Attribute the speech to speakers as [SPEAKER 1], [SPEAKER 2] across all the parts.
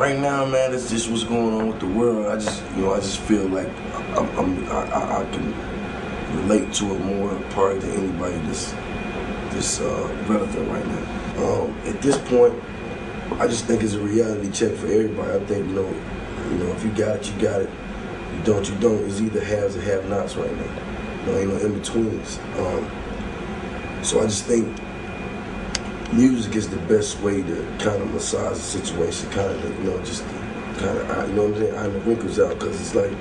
[SPEAKER 1] right now, man, it's just what's going on with the world. I just, you know, I just feel like I'm, I'm I, I, can relate to it more part than anybody that's this uh, relevant right now. Um, at this point, I just think it's a reality check for everybody. I think you know, you know, if you got it, you got it. You don't, you don't. It's either haves or have-nots right now. You know, ain't no in betweens. Um, so I just think music is the best way to kind of massage the situation, kind of, you know, just kind of, you know what I'm saying, iron the wrinkles out, because it's like,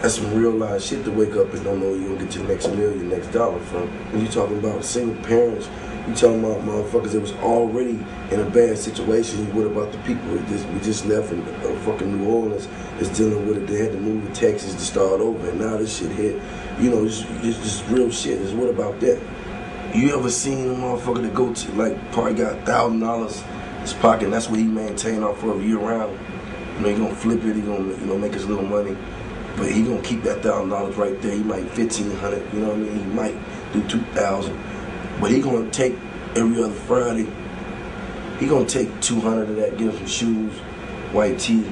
[SPEAKER 1] that's some real life shit to wake up and don't know you're gonna get your next meal, your next dollar from. When you talking about single parents, you talking about motherfuckers that was already in a bad situation. What about the people that just, we just left in uh, fucking New Orleans that's dealing with it? They had to move to Texas to start over, and now this shit hit. You know, it's, it's just real shit. Is what about that? You ever seen a motherfucker that go to like probably got thousand dollars in his pocket? That's what he maintain off of year round. You know, he gonna flip it. He gonna you know make his little money, but he gonna keep that thousand dollars right there. He might fifteen hundred. You know what I mean? He might do two thousand, but he gonna take every other Friday. He gonna take two hundred of that, get him some shoes, white tee. You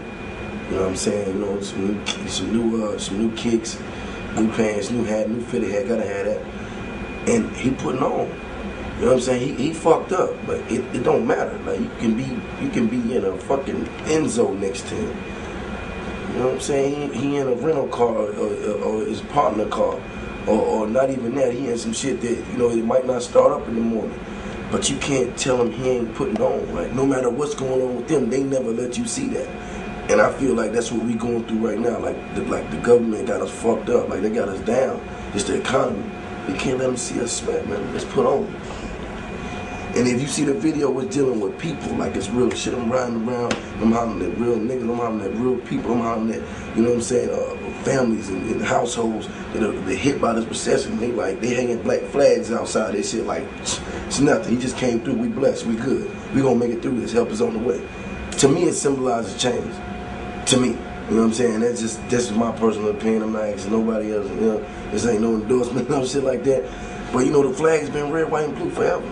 [SPEAKER 1] know what I'm saying? You know some new some new uh, some new kicks, new pants, new hat, new fitted hat. Gotta have that and he putting on. You know what I'm saying? He, he fucked up, but it, it don't matter. Like you can be you can be in a fucking Enzo next to him. You know what I'm saying? He, he in a rental car or, or, or his partner car, or, or not even that. He in some shit that you know it might not start up in the morning. But you can't tell him he ain't putting on. Like no matter what's going on with them, they never let you see that. And I feel like that's what we going through right now. Like the, like the government got us fucked up. Like they got us down. It's the economy. We can't let them see us sweat, man. Let's put on. And if you see the video, we're dealing with people like it's real shit. I'm riding around, I'm hollering at real niggas, I'm hollering at real people, I'm hollering at, you know what I'm saying, uh, families and, and, households that are that hit by this recession. They like, they hanging black flags outside They shit like, it's nothing. He just came through, we blessed, we good. We gonna make it through this, help is on the way. To me, it symbolizes change. To me. You know what I'm saying? That's just that's my personal opinion. I'm not asking nobody else. You know, this ain't no endorsement, no shit like that. But you know, the flag's been red, white, and blue forever.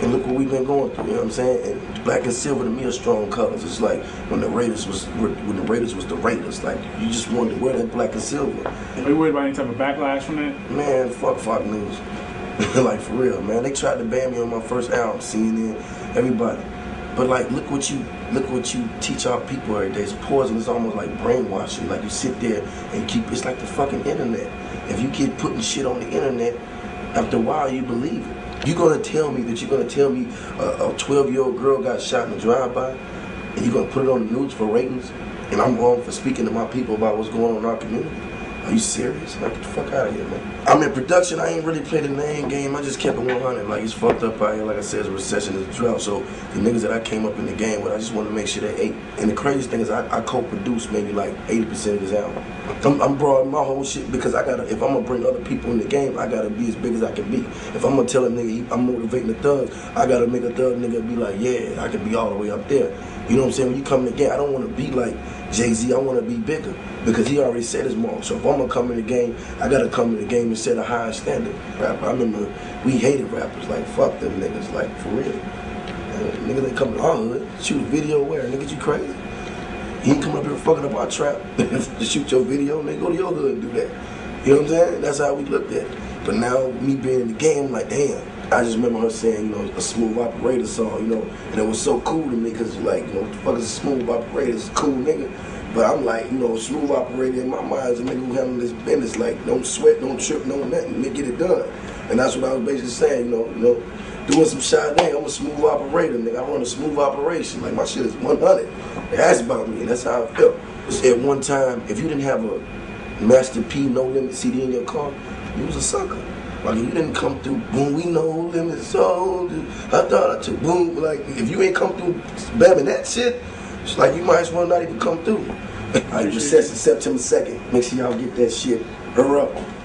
[SPEAKER 1] And look what we've been going through. You know what I'm saying? And black and silver to me are strong colors. It's like when the Raiders was when the Raiders was the Raiders. Like you just wanted to wear that black and silver.
[SPEAKER 2] Are you worried about any type of backlash from that?
[SPEAKER 1] Man, fuck Fox News. like for real, man. They tried to ban me on my first album, CNN, everybody. But like, look what you look what you teach our people every day. It's poison. It's almost like brainwashing. Like you sit there and keep. It's like the fucking internet. If you keep putting shit on the internet, after a while you believe it. You're gonna tell me that you're gonna tell me a 12 year old girl got shot in a drive by, and you're gonna put it on the news for ratings, and I'm wrong for speaking to my people about what's going on in our community. Are you serious? Like, get the fuck out of here, man. I'm in production. I ain't really played the name game. I just kept it 100. Like, it's fucked up out here. Like I said, it's a recession, it's a drought. So, the niggas that I came up in the game with, I just wanted to make sure they ate. And the craziest thing is, I, I co-produced maybe like 80% of this album. I'm, I'm broadening my whole shit because I gotta, if I'm gonna bring other people in the game, I gotta be as big as I can be. If I'm gonna tell a nigga I'm motivating the thugs, I gotta make a thug nigga be like, yeah, I can be all the way up there. You know what I'm saying? When you come in the game, I don't wanna be like Jay Z, I wanna be bigger because he already set his mark. So if I'm gonna come in the game, I gotta come in the game and set a higher standard. Rap. I remember we hated rappers, like fuck them niggas, like for real. Uh, niggas they come to our hood, shoot a video where niggas you crazy. He ain't come up here fucking up our trap to shoot your video, and they go to your hood and do that. You know what I'm saying? That's how we looked at it. But now me being in the game, I'm like, damn. I just remember her saying, you know, a smooth operator song, you know, and it was so cool to me because like, you know, what the fuck is a smooth operator? It's a cool nigga. But I'm like, you know, smooth operator in my mind is a nigga who handle this business. Like, don't sweat, don't trip, no nothing. Nigga, get it done. And that's what I was basically saying, you know, you know, doing some Sade, I'm a smooth operator, nigga. I run a smooth operation. Like, my shit is 100. That's about me, and that's how I felt. At one time, if you didn't have a Master P No Limit CD in your car, you was a sucker. Like you didn't come through, boom, we know limit so I thought I took boom. Like if you ain't come through bamming that shit, it's like you might as well not even come through. I recess September 2nd. Make sure y'all get that shit. Hurry up.